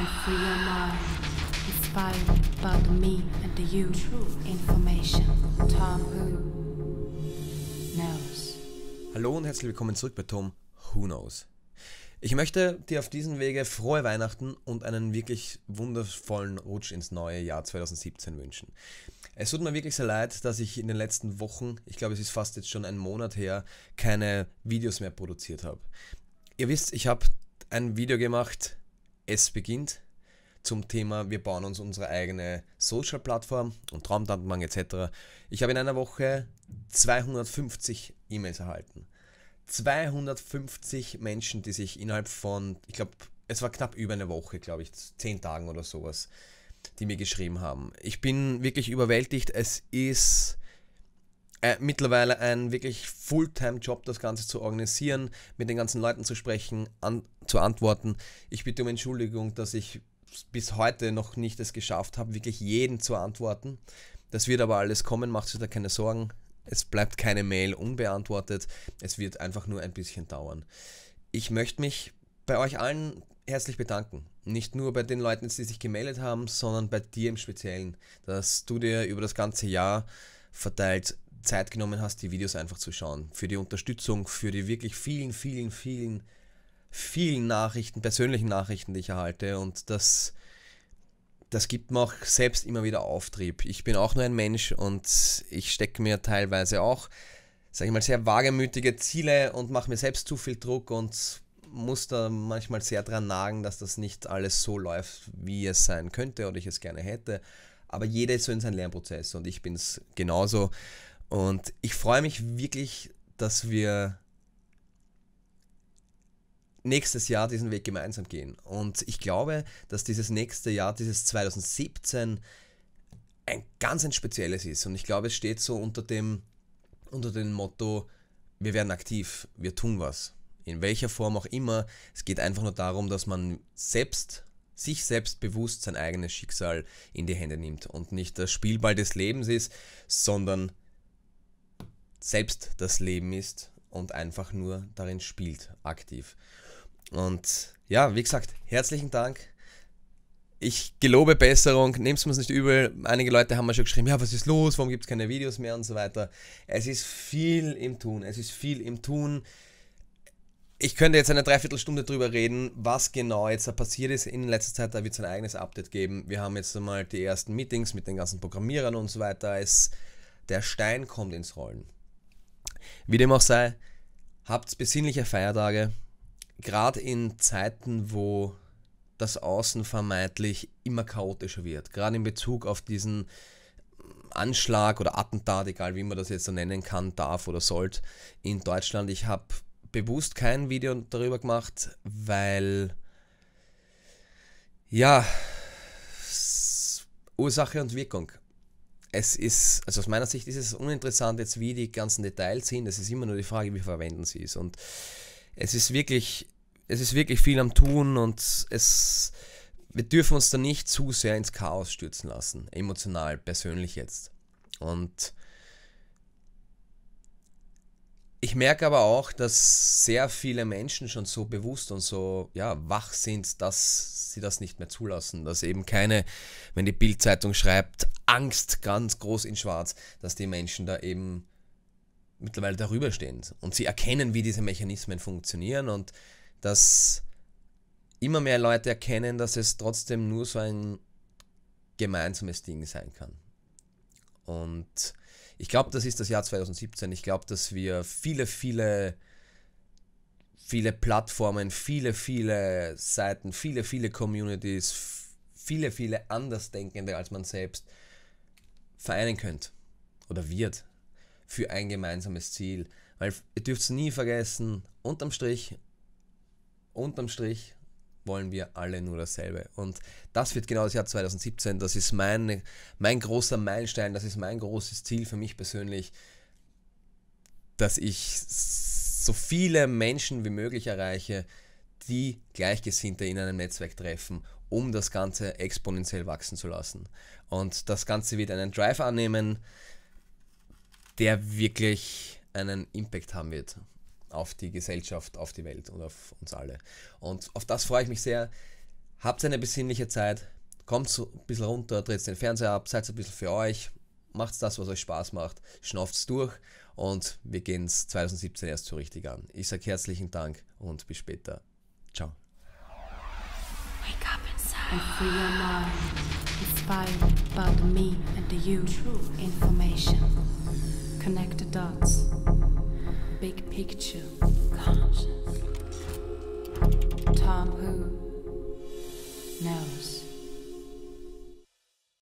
and free your mind. Inspired by the me and the you. True information. Tom Who knows. Hallo und herzlich willkommen zurück bei Tom Who Knows. Ich möchte dir auf diesem Wege frohe Weihnachten und einen wirklich wundervollen Rutsch ins neue Jahr 2017 wünschen. Es tut mir wirklich sehr leid, dass ich in den letzten Wochen, ich glaube es ist fast jetzt schon ein Monat her, keine Videos mehr produziert habe. Ihr wisst, ich habe ein Video gemacht, es beginnt, zum Thema, wir bauen uns unsere eigene Social-Plattform und Traumdatenbank etc. Ich habe in einer Woche 250 E-Mails erhalten. 250 Menschen, die sich innerhalb von, ich glaube, es war knapp über eine Woche, glaube ich, 10 Tagen oder sowas, die mir geschrieben haben. Ich bin wirklich überwältigt. Es ist äh, mittlerweile ein wirklich Fulltime-Job, das Ganze zu organisieren, mit den ganzen Leuten zu sprechen, an, zu antworten. Ich bitte um Entschuldigung, dass ich bis heute noch nicht es geschafft habe, wirklich jeden zu antworten. Das wird aber alles kommen, macht sich da keine Sorgen. Es bleibt keine Mail unbeantwortet. Es wird einfach nur ein bisschen dauern. Ich möchte mich bei euch allen herzlich bedanken. Nicht nur bei den Leuten, die sich gemeldet haben, sondern bei dir im Speziellen, dass du dir über das ganze Jahr verteilt Zeit genommen hast, die Videos einfach zu schauen. Für die Unterstützung, für die wirklich vielen, vielen, vielen, vielen Nachrichten, persönlichen Nachrichten, die ich erhalte. Und das, das gibt mir auch selbst immer wieder Auftrieb. Ich bin auch nur ein Mensch und ich stecke mir teilweise auch, sage ich mal, sehr wagemütige Ziele und mache mir selbst zu viel Druck und muss da manchmal sehr dran nagen, dass das nicht alles so läuft, wie es sein könnte oder ich es gerne hätte. Aber jeder ist so in seinem Lernprozess und ich bin es genauso. Und ich freue mich wirklich, dass wir nächstes Jahr diesen Weg gemeinsam gehen. Und ich glaube, dass dieses nächste Jahr, dieses 2017, ein ganz ein spezielles ist. Und ich glaube, es steht so unter dem, unter dem Motto, wir werden aktiv, wir tun was. In welcher Form auch immer. Es geht einfach nur darum, dass man selbst, sich selbst bewusst sein eigenes Schicksal in die Hände nimmt und nicht der Spielball des Lebens ist, sondern selbst das Leben ist und einfach nur darin spielt, aktiv. Und ja, wie gesagt, herzlichen Dank. Ich gelobe Besserung, nehmt es mir nicht übel. Einige Leute haben mir schon geschrieben, ja, was ist los, warum gibt es keine Videos mehr und so weiter. Es ist viel im Tun, es ist viel im Tun. Ich könnte jetzt eine Dreiviertelstunde drüber reden, was genau jetzt da passiert ist in letzter Zeit. Da wird es ein eigenes Update geben. Wir haben jetzt einmal die ersten Meetings mit den ganzen Programmierern und so weiter. Es, der Stein kommt ins Rollen. Wie dem auch sei, habt besinnliche Feiertage, gerade in Zeiten, wo das Außen vermeintlich immer chaotischer wird, gerade in Bezug auf diesen Anschlag oder Attentat, egal wie man das jetzt so nennen kann, darf oder sollte, in Deutschland. Ich habe bewusst kein Video darüber gemacht, weil ja, Ursache und Wirkung es ist, also aus meiner Sicht ist es uninteressant jetzt, wie die ganzen Details sind. Es ist immer nur die Frage, wie verwenden sie es. Und es ist wirklich, es ist wirklich viel am Tun und es, wir dürfen uns da nicht zu sehr ins Chaos stürzen lassen, emotional, persönlich jetzt. Und ich merke aber auch, dass sehr viele Menschen schon so bewusst und so ja, wach sind, dass sie das nicht mehr zulassen. Dass eben keine, wenn die Bildzeitung schreibt, Angst ganz groß in Schwarz, dass die Menschen da eben mittlerweile darüber stehen. Und sie erkennen, wie diese Mechanismen funktionieren und dass immer mehr Leute erkennen, dass es trotzdem nur so ein gemeinsames Ding sein kann. Und ich glaube, das ist das Jahr 2017. Ich glaube, dass wir viele, viele, viele Plattformen, viele, viele Seiten, viele, viele Communities, viele, viele Andersdenkende als man selbst vereinen könnt oder wird für ein gemeinsames Ziel. Weil ihr dürft es nie vergessen, unterm Strich, unterm Strich wollen wir alle nur dasselbe. Und das wird genau das Jahr 2017. Das ist mein, mein großer Meilenstein, das ist mein großes Ziel für mich persönlich, dass ich so viele Menschen wie möglich erreiche, die Gleichgesinnte in einem Netzwerk treffen, um das Ganze exponentiell wachsen zu lassen. Und das Ganze wird einen Drive annehmen, der wirklich einen Impact haben wird auf die Gesellschaft, auf die Welt und auf uns alle. Und auf das freue ich mich sehr. Habt eine besinnliche Zeit, kommt so ein bisschen runter, dreht den Fernseher ab, seid ein bisschen für euch, macht das, was euch Spaß macht, schnauft's durch und wir gehen es 2017 erst so richtig an. Ich sage herzlichen Dank und bis später. Ciao. and free your mind, Inspired by the me and the you. True information. Connect the dots. Big picture. Conscious. Tom who knows.